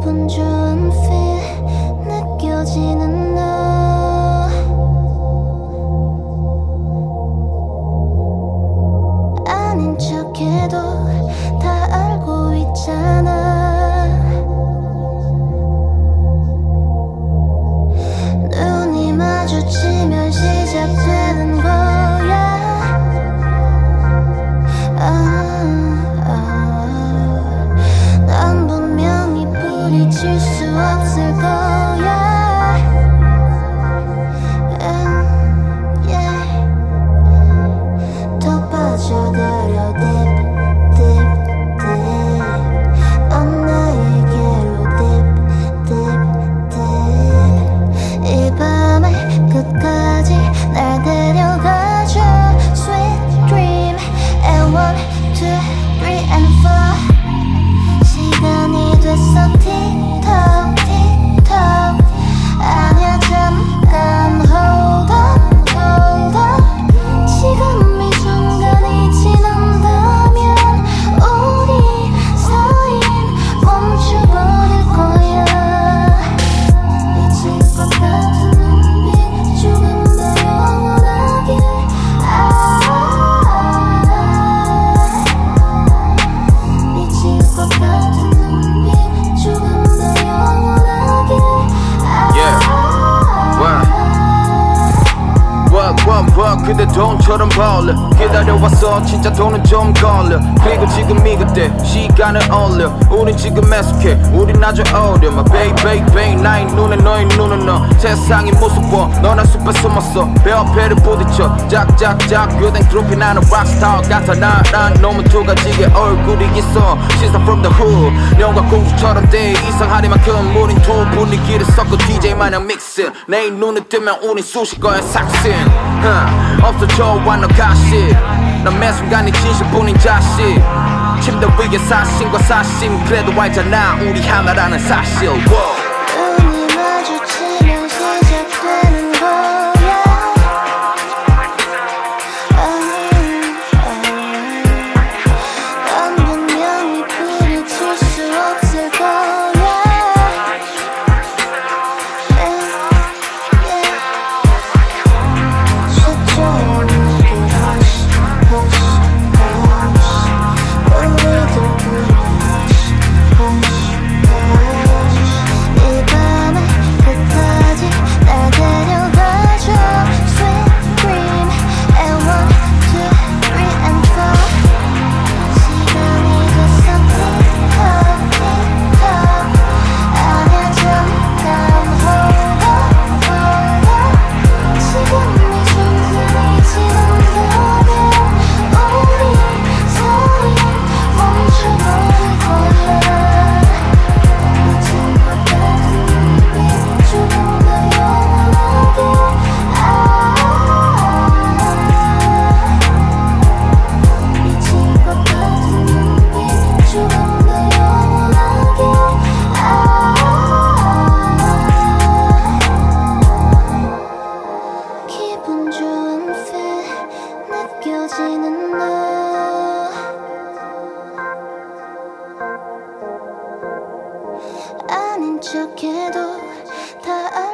기분 좋은 느껴지는 너. 아닌 척해도 다 알고 있잖아. 눈이 마주치 부 그대 돈처럼 벌려 기다려왔어. 진짜 돈은 좀 걸려. 그리고 지금 시간을 올려. 우린 지금 애석해 우린 아주 어려. My baby, baby, 나의 눈에 너의 눈은 너. 세상이 보 너나 숲에 숨었어. 배어패를 부딪혀. 짝짝짝 교댕 트로피 나는 락스타 같아. 나란 놈은 두 가지의 얼굴이 있어. She's not from the hood. 영화 공주처럼 돼. 이상하리만큼 우린 두 분위기를 섞어. DJ 마냥 믹스 내 눈에 뜨면 우린 수식어의 삭신. huh. 없어져 완너 가시 난매 순간이 진실뿐인 자식 침대 위에 사심과 사심. 그래도 알잖아. 우리 하나라는 사실. Whoa. 척해도 다